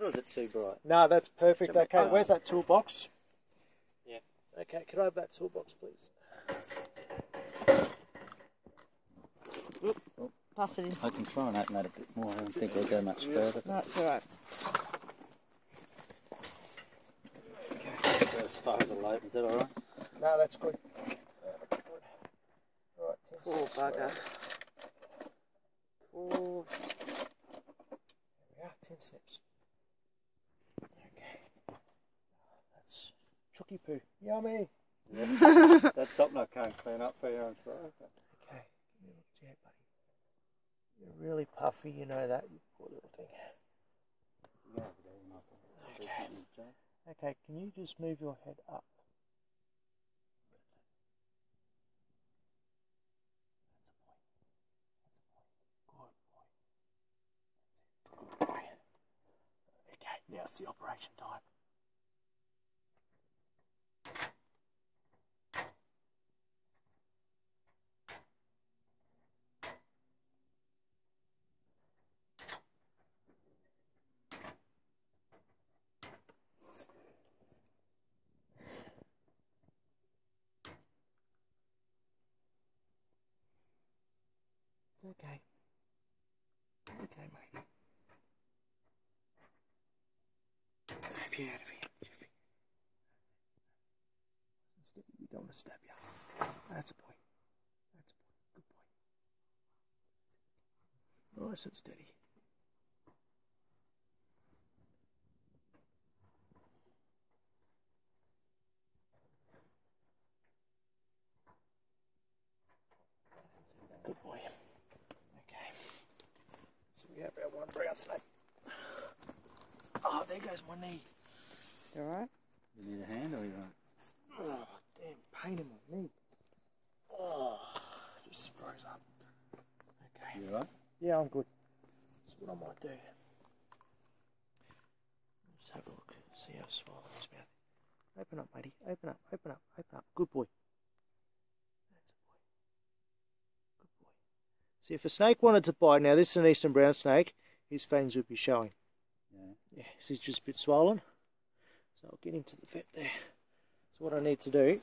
or is it too bright? No, that's perfect. Jump- Okay, oh. where's that toolbox? Yeah. Okay, can I have that toolbox, please? Pass it in. I can try and open that a bit more. I don't think we'll go much further. That's all right. Go as far as it'll open. Is that alright? No, that's good. Right, ten Poor steps. bugger. Poor. There we are, ten steps. Okay. That's chucky poo. Yummy. That's something I can't clean up for you, I'm sorry. Okay, give me a look, yeah, buddy. You're really puffy, you know that, you poor little thing. Yeah, but there you might be- do something, John. Okay, can you just move your head up? Good boy. Okay, now it's the operation time. Okay. Okay, mate. Have you out of? Steady, we don't want to stab you. That's a boy. That's a boy. Good boy. Nice and steady. Good boy. Okay. So we have our one brown snake. Oh, there goes my knee. You all right? You need a hand or you want? Oh, damn pain in my knee. Oh, just froze up. Okay. You alright? Yeah, I'm good. That's what I might do. Just have a look, see how swollen his mouth. Open up, matey. Open up, open up, open up. Good boy. That's a boy. Good boy. See, if a snake wanted to bite, now this is an eastern brown snake, his fangs would be showing. Yeah. Yeah, so he's just a bit swollen. So I'll get him to the vet there. So what I need to do.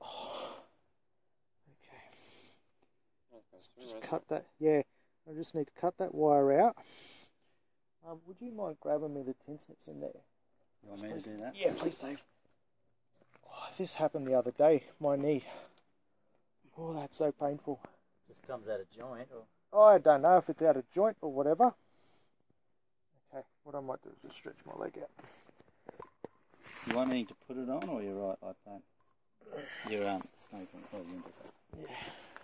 Oh, okay. Just cut that. Yeah, I just need to cut that wire out. Um, would you mind grabbing me the tin snips in there? You want me to do that? Yeah, please, Dave. Oh, this happened the other day. My knee. Oh, that's so painful. Just comes out of joint or Oh, I don't know if it's out of joint or whatever. Okay, what I might do is just stretch my leg out. you want me to put it on or you're right like that? You're um snake on oh, you can do that. Yeah.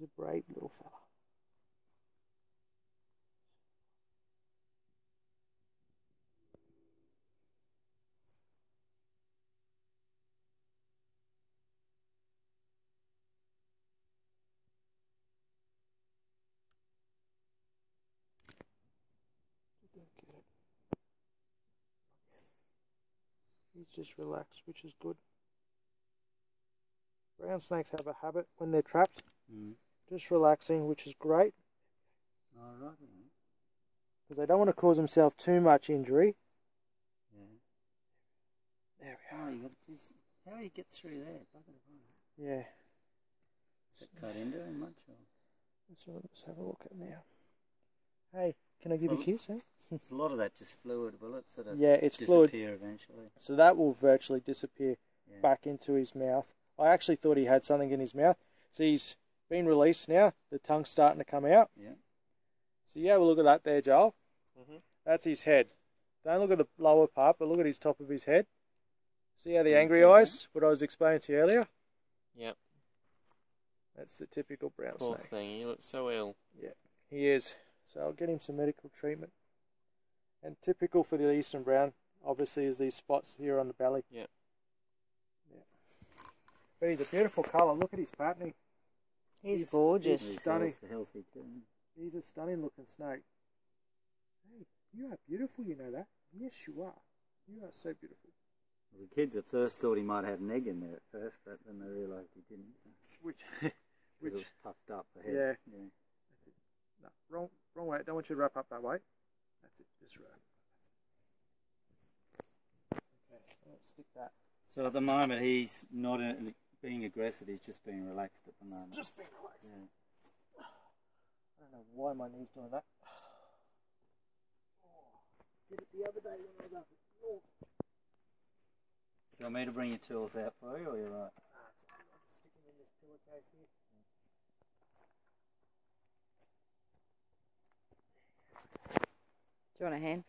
He's a brave little fella. He's just relaxed, which is good. Brown snakes have a habit when they're trapped, Mm. Just relaxing, which is great Alright. because they don't want to cause themselves too much injury. Yeah. There we are. Oh, you got this. How do you get through there? Yeah, Is it cut into him much or? let's, let's have a look at now. Hey, can I give you a kiss? Eh? A lot of that just fluid, will it? Sort of Yeah, it's fluid. disappear eventually. So that will virtually disappear Yeah. back into his mouth. I actually thought he had something in his mouth. So he's been released now. The tongue's starting to come out. Yeah. So you have a look at that there, Joel. Mm-hmm. That's his head. Don't look at the lower part, but look at his top of his head. See how the angry eyes, what I was explaining to you earlier? Yep. That's the typical brown Poor snake. thing. He looks so ill. Yeah, he is. So I'll get him some medical treatment. And typical for the eastern brown, obviously is these spots here on the belly. Yep. Yeah. But he's a beautiful colour. Look at his patterning. He's, He's- gorgeous. He's stunning. healthy, healthy too. He's a stunning looking snake. Hey, you are beautiful, you know that? Yes, you are. You are so beautiful. Well, the kids at first thought he might have an egg in there at first, but then they realised he didn't. Which, Because which, it was puffed up the head. Yeah. yeah. that's it. No, wrong, wrong way. I don't want you to wrap up that way. That's it. Just wrap. That's it. Okay, let's stick that. So at the moment he's not in, being aggressive. He's just being relaxed at the moment. Just being relaxed. yeah. I don't know why my knee's doing that. Did it the other day when I was up at North. Do you want me to bring your tools out for you, or you're right? Ah, it's okay. I'll just stick them in this pillowcase here. Do you want a hand